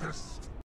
exists.